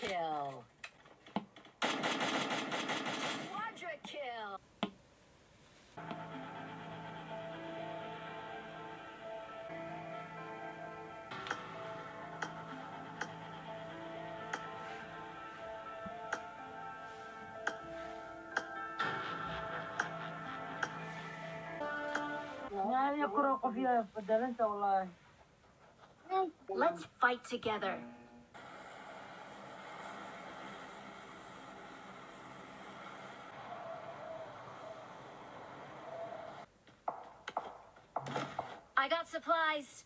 kill. Quadra kill. Let's fight together. got supplies.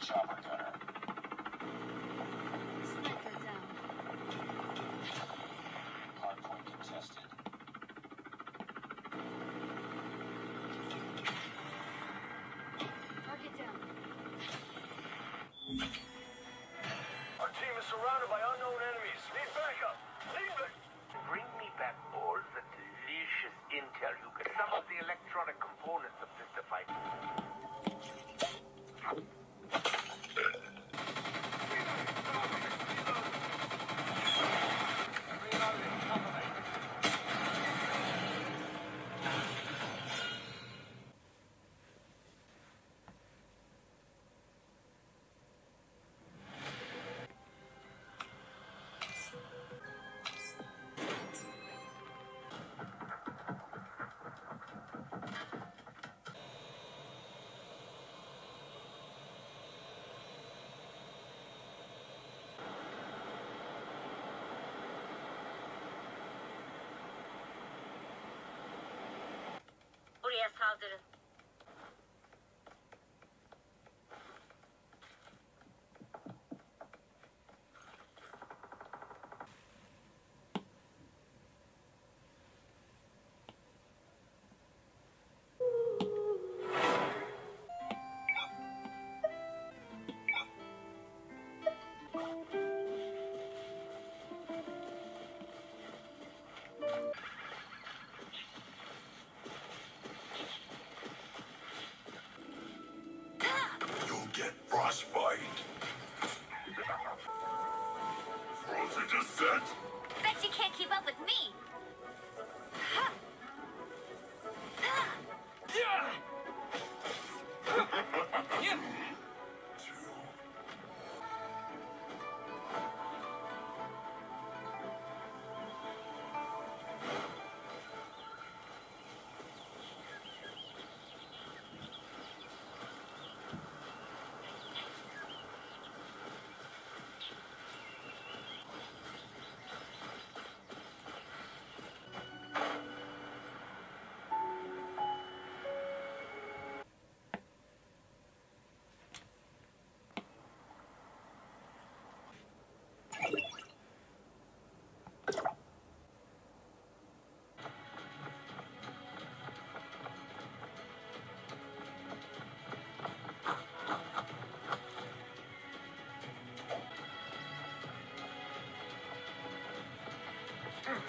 chopper gunner. Sniper down. Hardpoint contested. Target down. Our team is surrounded by kaldırın.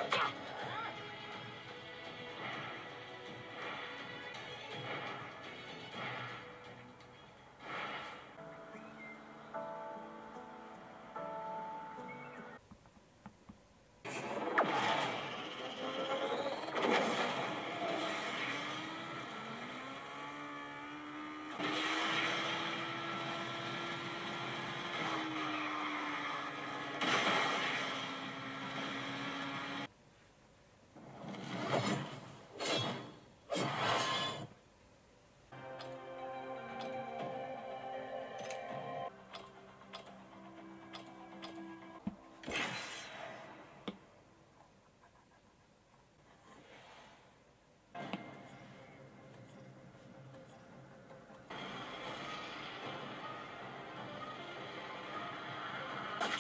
Yeah.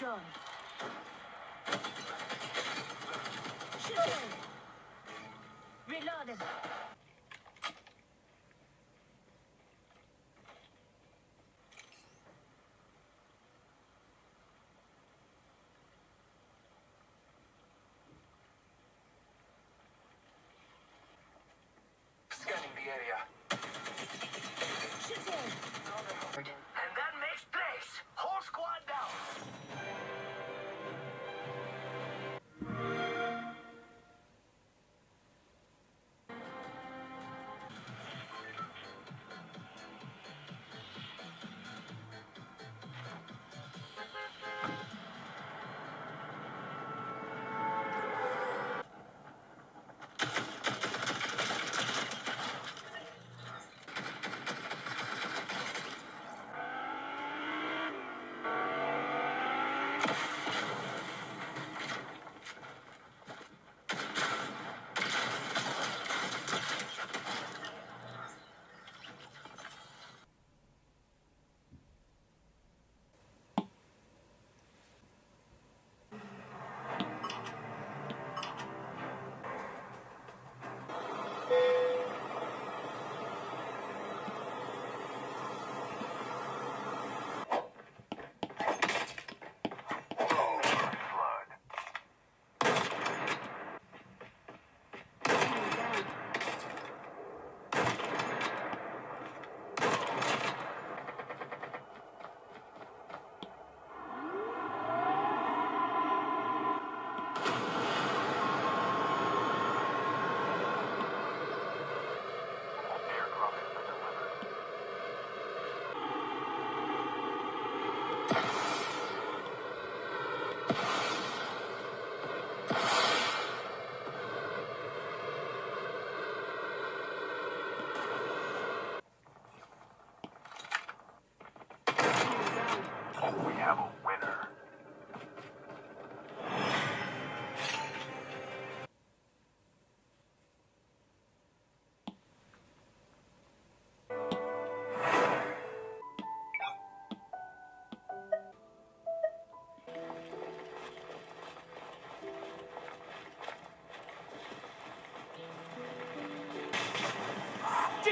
Destroy. Shooting. Reloaded.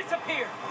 Disappear!